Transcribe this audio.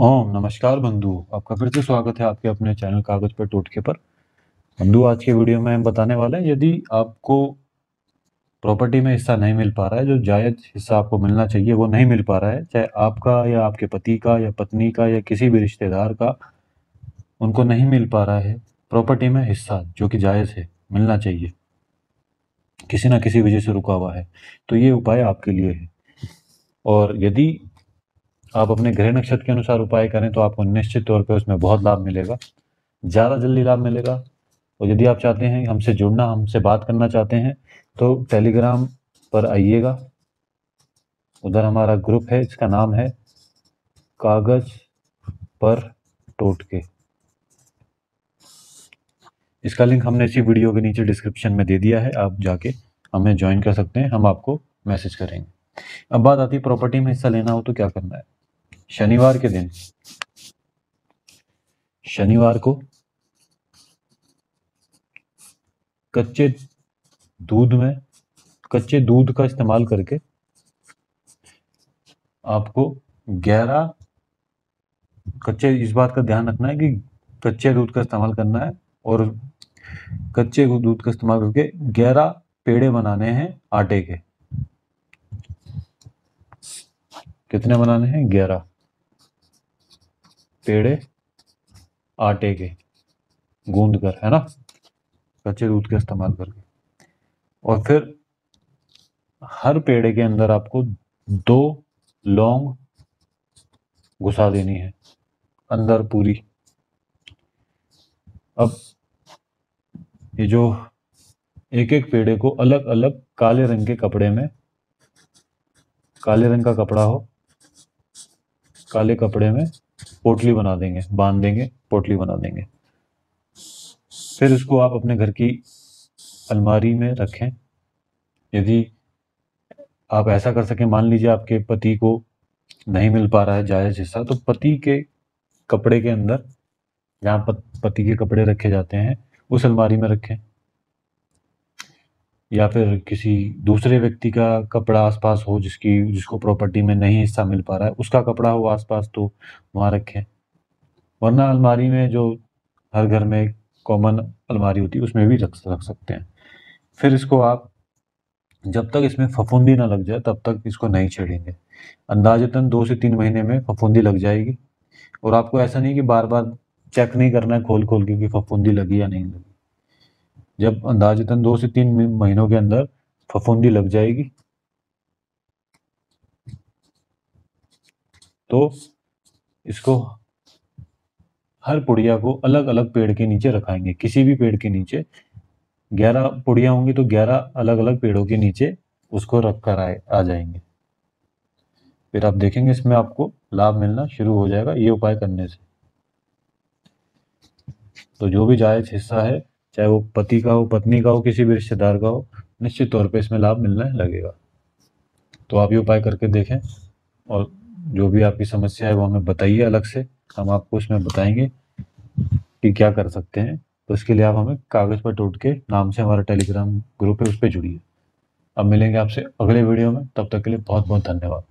ओम, नमस्कार बंधु। आपका फिर से स्वागत है आपके अपने चैनल कागज़ पर टोटके पर। बंधु, आज के वीडियो में हम बताने वाले हैं, यदि आपको प्रॉपर्टी में हिस्सा नहीं मिल पा रहा है, जो जायज़ हिस्सा आपको मिलना चाहिए, वो नहीं मिल पा रहा है, चाहे आपका या आपके पति का या पत्नी का या किसी भी रिश्तेदार का, उनको नहीं मिल पा रहा है प्रॉपर्टी में हिस्सा, जो कि जायज़ है, मिलना चाहिए। किसी ना किसी वजह से रुका हुआ है। तो ये उपाय आपके लिए है। और यदि आप अपने ग्रह नक्षत्र के अनुसार उपाय करें तो आपको निश्चित तौर पर उसमें बहुत लाभ मिलेगा। ज़्यादा जल्दी लाभ मिलेगा। और यदि आप चाहते हैं हमसे जुड़ना, हमसे बात करना चाहते हैं तो टेलीग्राम पर आइएगा। उधर हमारा ग्रुप है, इसका नाम है कागज़ पर टोटके। इसका लिंक हमने इसी वीडियो के नीचे डिस्क्रिप्शन में दे दिया है, आप जाके हमें ज्वाइन कर सकते हैं, हम आपको मैसेज करेंगे। अब बात आती है प्रॉपर्टी में हिस्सा लेना हो तो क्या करना है? शनिवार के दिन। शनिवार को कच्चे दूध में, कच्चे दूध का इस्तेमाल करके आपको गहरा कच्चे, इस बात का ध्यान रखना है कि कच्चे दूध का इस्तेमाल करना है और कच्चे दूध का इस्तेमाल करके गहरा पेड़े बनाने हैं आटे के। कितने बनाने हैं? ग्यारह पेड़े, आटे के, गूंद कर, है ना? कच्चे दूध का इस्तेमाल करके। और फिर हर पेड़े के अंदर आपको दो लौंग घुसा देनी है, अंदर पूरी। अब ये जो एक एक पेड़े को अलग अलग काले रंग के कपड़े में, काले रंग का कपड़ा हो, काले कपड़े में पोटली बना देंगे, बाँध देंगे, पोटली बना देंगे। फिर इसको आप अपने घर की अलमारी में रखें। यदि आप ऐसा कर सकें, मान लीजिए आपके पति को नहीं मिल पा रहा है जायज़ हिस्सा तो पति के कपड़े के अंदर, जहाँ पति के कपड़े रखे जाते हैं, उस अलमारी में रखें। या फिर किसी दूसरे व्यक्ति का कपड़ा आसपास हो जिसकी, जिसको प्रॉपर्टी में नहीं हिस्सा मिल पा रहा है, उसका कपड़ा हो आसपास तो वहाँ रखें। वरना अलमारी में जो हर घर में कॉमन अलमारी होती है, उसमें भी रख रख सकते हैं। फिर इसको आप, जब तक इसमें फफूंदी ना लग जाए, तब तक इसको नहीं छेड़ेंगे। अंदाजतन दो से तीन महीने में फफूंदी लग जाएगी। और आपको ऐसा नहीं कि बार बार चेक नहीं करना है खोल खोल के कि फफूंदी लगी या नहीं लगी। जब अंदाजतन दो से तीन महीनों के अंदर फफूंदी लग जाएगी। तो इसको हर पुड़िया को अलग अलग पेड़ के नीचे रखाएँगे। किसी भी पेड़ के नीचे ग्यारह पुड़िया होंगी तो ग्यारह अलग अलग पेड़ों के नीचे उसको रख कर आए आ जाएँगे। फिर आप देखेंगे इसमें आपको लाभ मिलना शुरू हो जाएगा ये उपाय करने से। तो जो भी जायज़ हिस्सा है चाहे वो पति का हो, पत्नी का हो, किसी भी रिश्तेदार का हो, निश्चित तौर पे इसमें लाभ मिलने लगेगा। तो आप ये उपाय करके देखें और जो भी आपकी समस्या है वो हमें बताइए अलग से। हम आपको इसमें बताएँगे कि क्या कर सकते हैं। तो इसके लिए आप हमें कागज़ पर टूट के नाम से हमारा टेलीग्राम ग्रुप है, उस पर जुड़िए। अब मिलेंगे आपसे अगले वीडियो में। तब तक के लिए बहुत बहुत धन्यवाद।